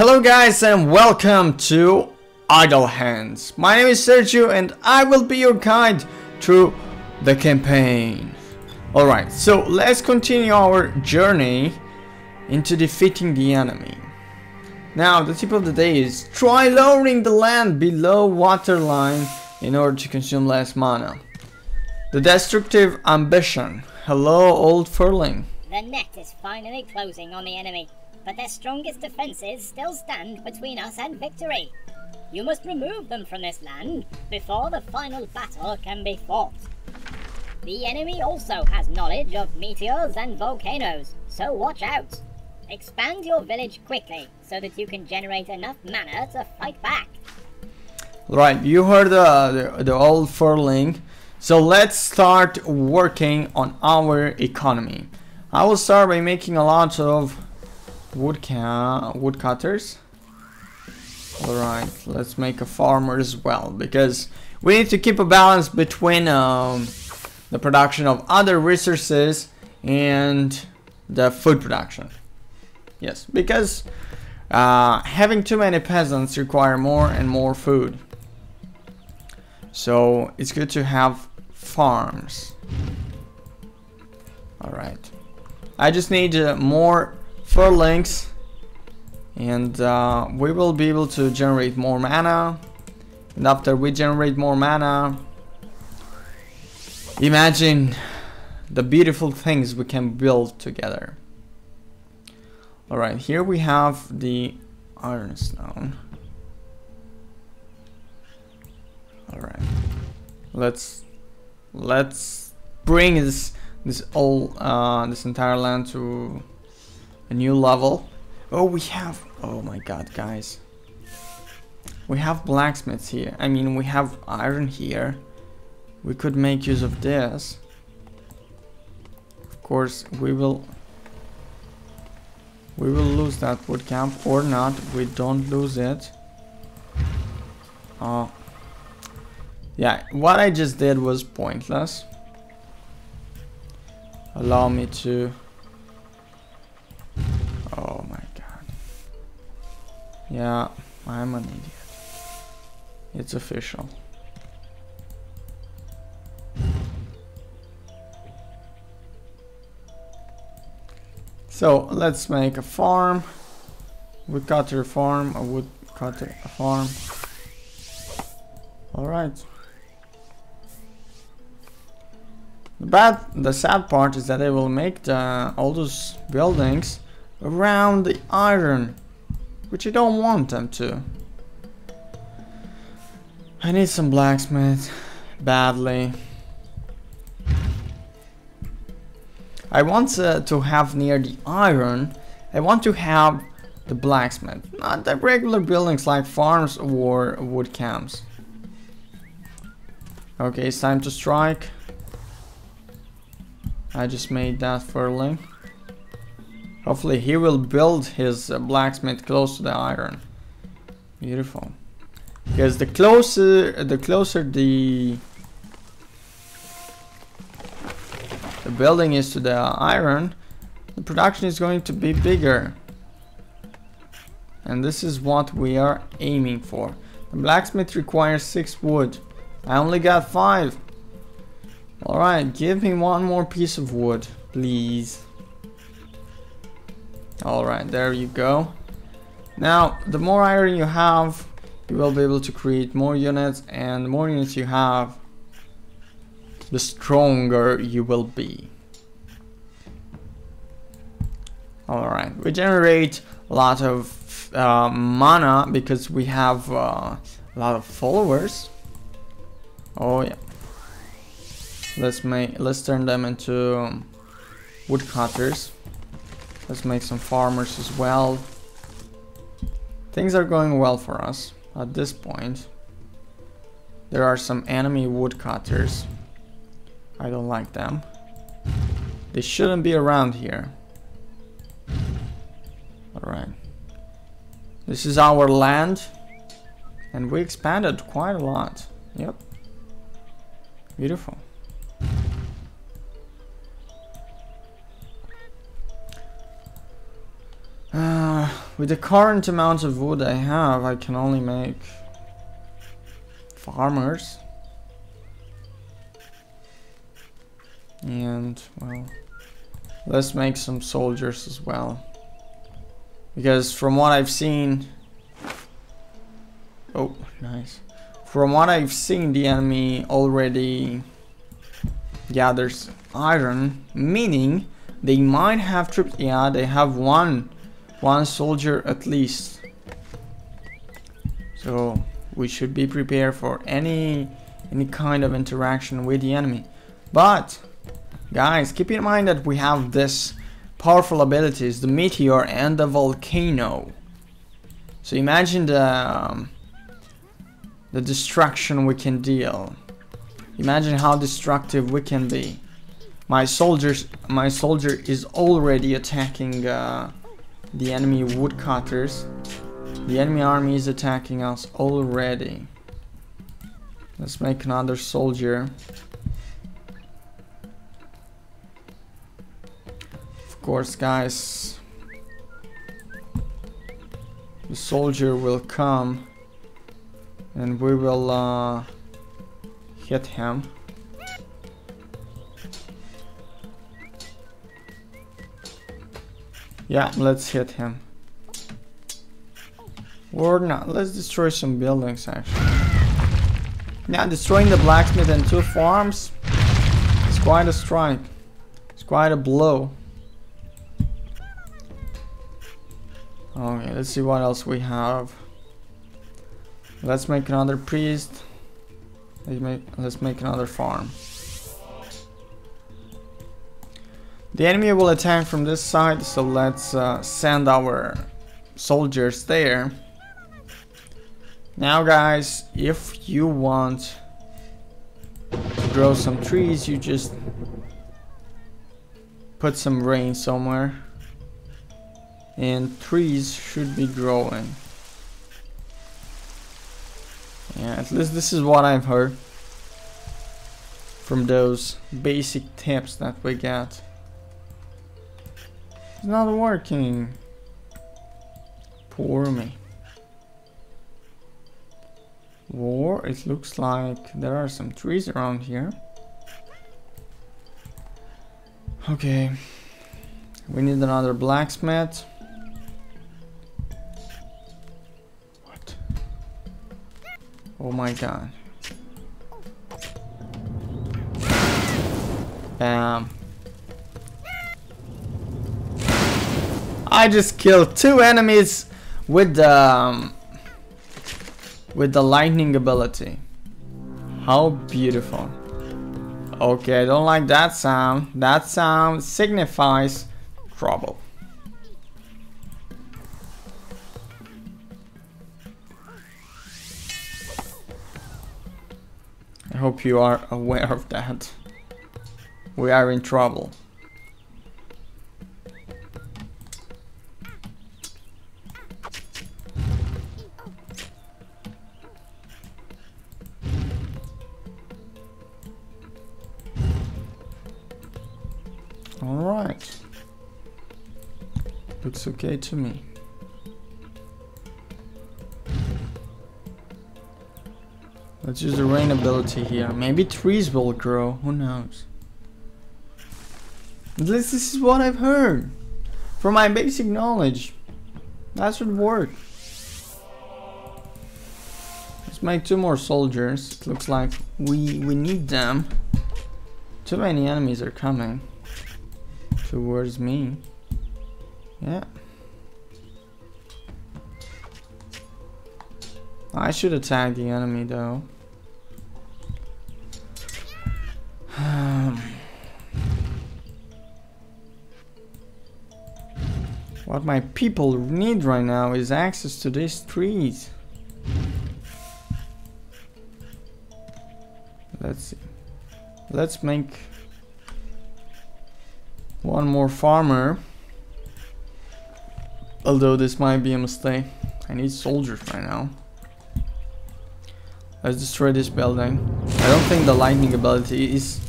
Hello guys and welcome to Idol Hands. My name is Sergiu and I will be your guide through the campaign. Alright, so let's continue our journey into defeating the enemy. Now, the tip of the day is try lowering the land below waterline in order to consume less mana. The destructive ambition. Hello, old furling. The net is finally closing on the enemy, but their strongest defenses still stand between us and victory. You must remove them from this land before the final battle can be fought. The enemy also has knowledge of meteors and volcanoes, so watch out. Expand your village quickly so that you can generate enough mana to fight back. Right, you heard the, the, the old furling. So let's start working on our economy. I will start by making a lot of wood woodcutters. Alright, let's make a farmer as well because we need to keep a balance between um, the production of other resources and the food production. Yes, because uh, having too many peasants require more and more food. So it's good to have farms. Alright. I just need uh, more furlings and uh, we will be able to generate more mana. And after we generate more mana imagine the beautiful things we can build together. Alright here we have the iron stone. Alright let's let's bring this this all uh, this entire land to a new level. Oh we have oh my god guys. We have blacksmiths here. I mean we have iron here. We could make use of this. Of course we will we will lose that wood camp or not. We don't lose it. Oh yeah, what I just did was pointless. Allow me to... Oh my god. Yeah, I'm an idiot. It's official. So let's make a farm. Woodcutter farm, a woodcutter farm. Alright. The bad, the sad part is that they will make the, all those buildings around the iron, which I don't want them to. I need some blacksmith badly. I want uh, to have near the iron, I want to have the blacksmith, not the regular buildings like farms or wood camps. Okay, it's time to strike. I just made that for Link. Hopefully he will build his uh, blacksmith close to the iron. Beautiful. Because the closer the closer the the building is to the iron, the production is going to be bigger. And this is what we are aiming for. The blacksmith requires 6 wood. I only got 5. Alright, give me one more piece of wood, please. Alright, there you go. Now, the more iron you have, you will be able to create more units, and the more units you have, the stronger you will be. Alright, we generate a lot of uh, mana because we have uh, a lot of followers. Oh yeah. Let's make let's turn them into woodcutters. Let's make some farmers as well. Things are going well for us at this point. There are some enemy woodcutters. I don't like them. They shouldn't be around here. Alright. This is our land. And we expanded quite a lot. Yep. Beautiful. With the current amount of wood I have, I can only make farmers. And, well, let's make some soldiers as well. Because from what I've seen... Oh, nice. From what I've seen, the enemy already gathers iron, meaning they might have troops. Yeah, they have one, one soldier at least. So we should be prepared for any any kind of interaction with the enemy. But guys, keep in mind that we have this powerful abilities, the meteor and the volcano. So imagine the um, the destruction we can deal. Imagine how destructive we can be. My soldiers, my soldier is already attacking uh, the enemy woodcutters. The enemy army is attacking us already. Let's make another soldier. Of course, guys. The soldier will come and we will uh, hit him. Yeah, let's hit him. Or not, let's destroy some buildings actually. Now, destroying the blacksmith and two farms is quite a strike. It's quite a blow. Okay, let's see what else we have. Let's make another priest. Let's make, let's make another farm. The enemy will attack from this side, so let's uh, send our soldiers there. Now guys, if you want to grow some trees, you just put some rain somewhere. And trees should be growing. Yeah, at least this is what I've heard from those basic tips that we get. It's not working. Poor me. War, it looks like there are some trees around here. Okay. We need another blacksmith. What? Oh my god. Bam. I just killed two enemies with the um, with the lightning ability. How beautiful. Okay, I don't like that sound. That sound signifies trouble. I hope you are aware of that. We are in trouble. Alright. Looks okay to me. Let's use the rain ability here. Maybe trees will grow. Who knows? At least this is what I've heard. From my basic knowledge. That should work. Let's make two more soldiers. It looks like we, we need them. Too many enemies are coming towards me. Yeah. I should attack the enemy though. What my people need right now is access to these trees. Let's see. Let's make one more farmer. Although this might be a mistake. I need soldiers right now. Let's destroy this building. I don't think the lightning ability is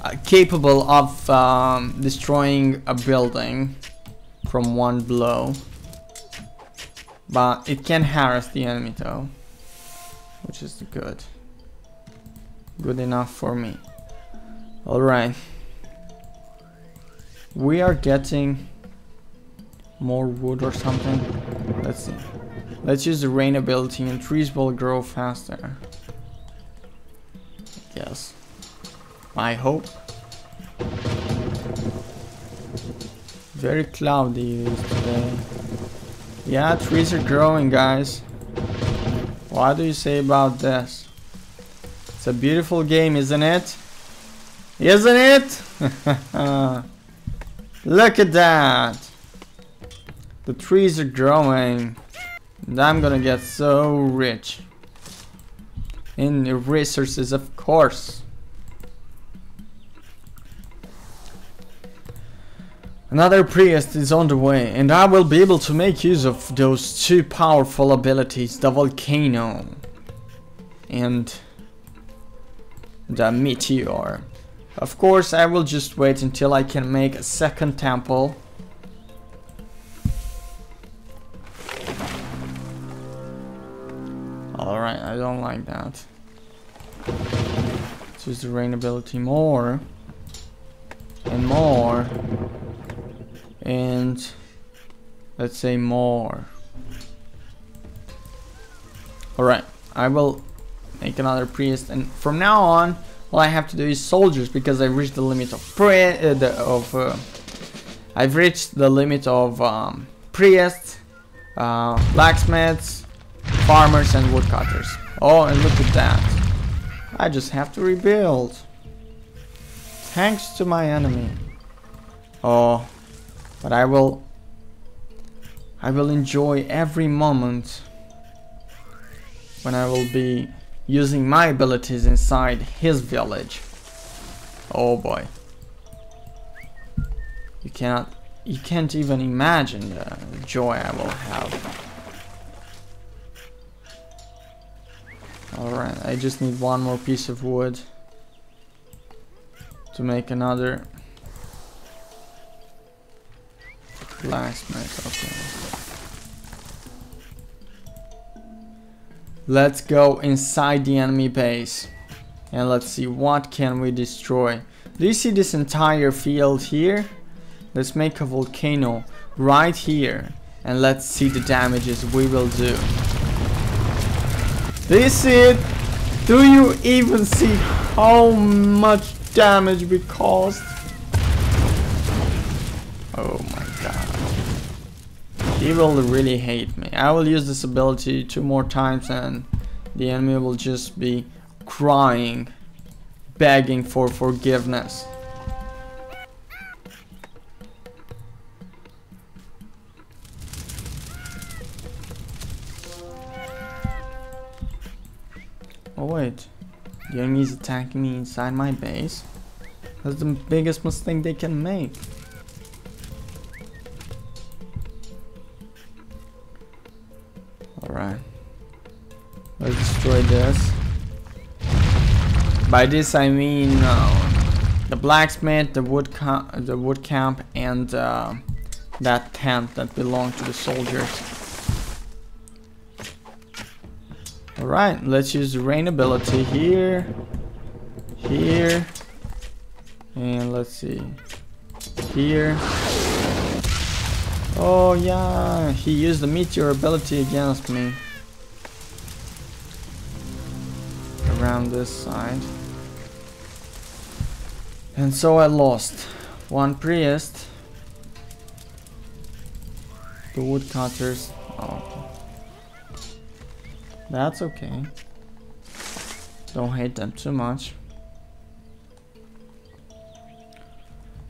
uh, capable of um, destroying a building from one blow. But it can harass the enemy though. Which is good. Good enough for me. Alright. We are getting more wood or something. Let's see. Let's use the rain ability and trees will grow faster. Yes. I hope. Very cloudy today. Yeah, trees are growing, guys. What do you say about this? It's a beautiful game, isn't it? Isn't it? Look at that. The trees are growing. And I'm gonna get so rich. In resources, of course. Another priest is on the way, and I will be able to make use of those two powerful abilities, the volcano and the meteor. Of course, I will just wait until I can make a second temple. Alright, I don't like that. Let's use the rain ability more. And more and let's say more alright I will make another priest and from now on all I have to do is soldiers because I've reached the limit of pre uh, the, of uh, I've reached the limit of um, priests uh, blacksmiths farmers and woodcutters. Oh and look at that. I just have to rebuild. Thanks to my enemy. Oh but I will I will enjoy every moment when I will be using my abilities inside his village. Oh boy. You cannot you can't even imagine the joy I will have. Alright, I just need one more piece of wood to make another Blacksmith, okay. Let's go inside the enemy base. And let's see what can we destroy. Do you see this entire field here? Let's make a volcano right here. And let's see the damages we will do. This it? Do you even see how much damage we caused? Oh he will really hate me. I will use this ability two more times and the enemy will just be crying, begging for forgiveness. Oh wait, the enemy is attacking me inside my base? That's the biggest mistake they can make. By this I mean uh, the blacksmith, the wood the wood camp, and uh, that tent that belonged to the soldiers. Alright, let's use the rain ability here, here, and let's see, here. Oh yeah, he used the meteor ability against me. Around this side. And so I lost one priest. The woodcutters. Oh. That's okay. Don't hate them too much.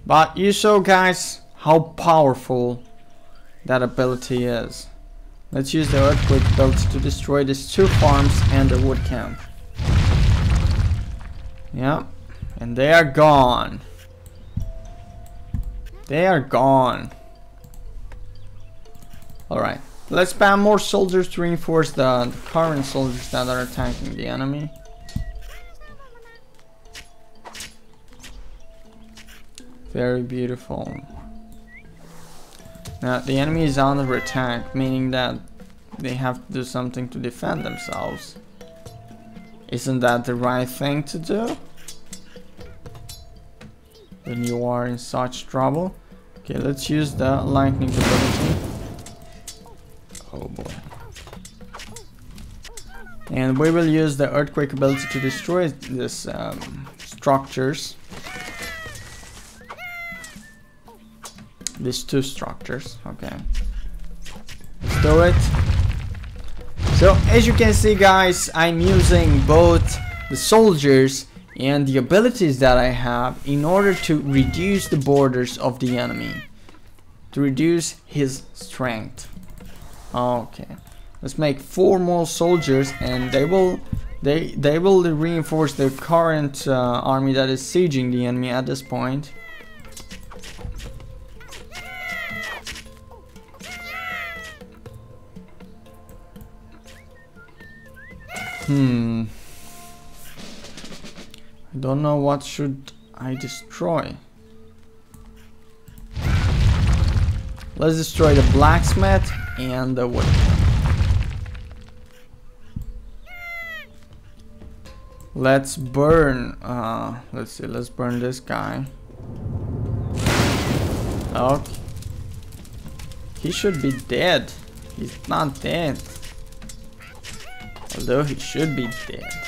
But you show guys how powerful that ability is. Let's use the earthquake belt to destroy these two farms and the wood camp. Yeah, and they are gone. They are gone. Alright, let's spam more soldiers to reinforce the, the current soldiers that are attacking the enemy. Very beautiful. Now, the enemy is under attack, meaning that they have to do something to defend themselves. Isn't that the right thing to do? When you are in such trouble? Okay, let's use the lightning ability. Oh boy. And we will use the earthquake ability to destroy these um, structures. These two structures, okay. Let's do it. So, as you can see guys, I'm using both the soldiers and the abilities that I have in order to reduce the borders of the enemy. To reduce his strength. Okay. Let's make four more soldiers and they will they they will reinforce the current uh, army that is sieging the enemy at this point. Hmm. I don't know what should I destroy. Let's destroy the blacksmith and the wood. Let's burn, uh, let's see, let's burn this guy. Okay. He should be dead. He's not dead. Although he should be dead.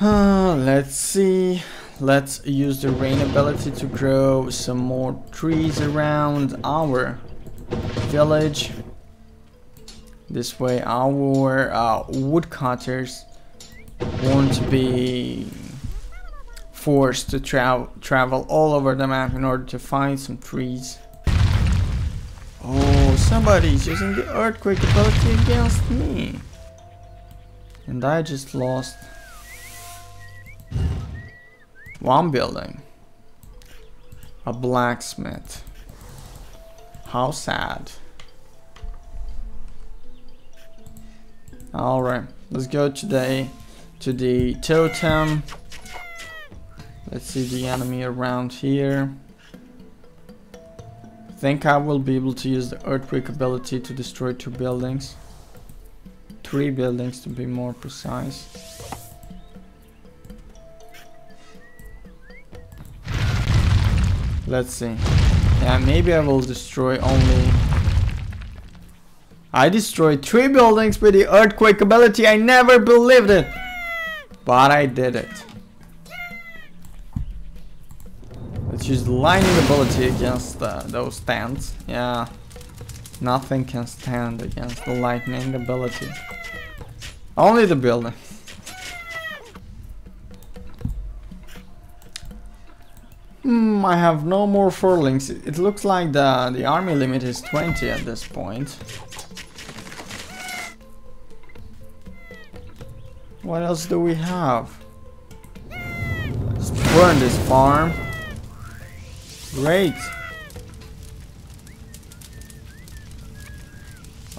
Uh, let's see. Let's use the rain ability to grow some more trees around our village. This way our uh, woodcutters won't be forced to tra travel all over the map in order to find some trees. Oh, somebody's using the earthquake ability against me. And I just lost one building. A blacksmith. How sad. Alright, let's go today to the totem. Let's see the enemy around here. I think I will be able to use the earthquake ability to destroy two buildings. Three buildings to be more precise. Let's see. Yeah, maybe I will destroy only I destroyed three buildings with the earthquake ability. I never believed it. But I did it. Let's use the lightning ability against uh, those stands. Yeah. Nothing can stand against the lightning ability. Only the building. Hmm, I have no more furlings. It looks like the, the army limit is 20 at this point. What else do we have? Let's burn this farm. Great.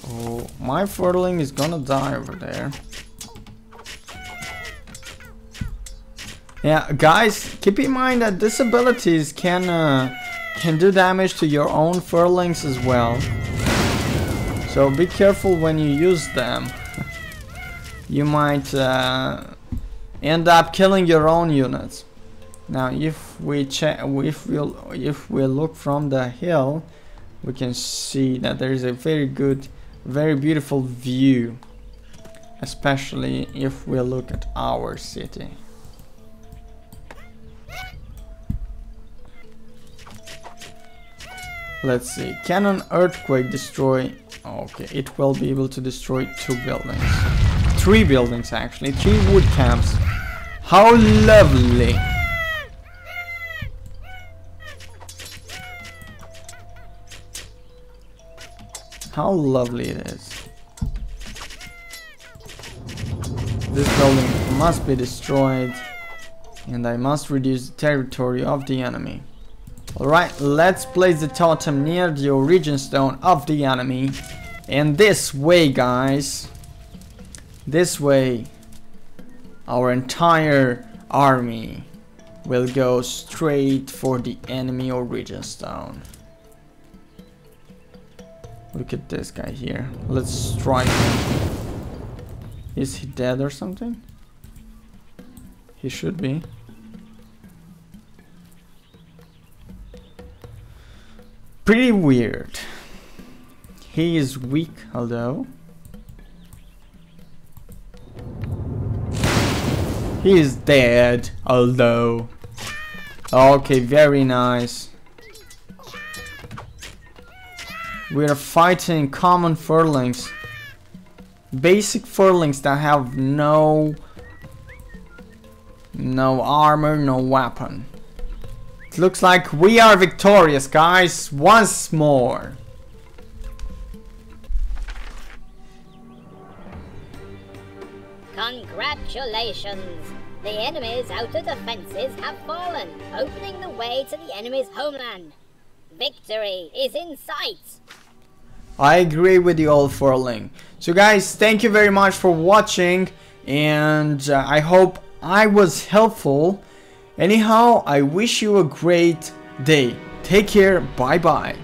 Oh, my furling is gonna die over there. Yeah, guys, keep in mind that disabilities can uh, can do damage to your own furlings as well. So be careful when you use them you might uh, end up killing your own units. Now, if we check, if we if we look from the hill, we can see that there is a very good, very beautiful view, especially if we look at our city. Let's see. Can an earthquake destroy? Okay, it will be able to destroy two buildings three buildings actually, three wood camps. How lovely! How lovely it is. This building must be destroyed and I must reduce the territory of the enemy. Alright, let's place the totem near the origin stone of the enemy. And this way, guys, this way, our entire army will go straight for the enemy origin stone. Look at this guy here. Let's strike him. Is he dead or something? He should be. Pretty weird. He is weak, although. He is dead, although. Okay, very nice. We are fighting common furlings. Basic furlings that have no... No armor, no weapon. It looks like we are victorious, guys, once more. Congratulations! The enemy's outer defences have fallen, opening the way to the enemy's homeland. Victory is in sight! I agree with the old furling. So guys, thank you very much for watching and uh, I hope I was helpful. Anyhow, I wish you a great day. Take care. Bye bye.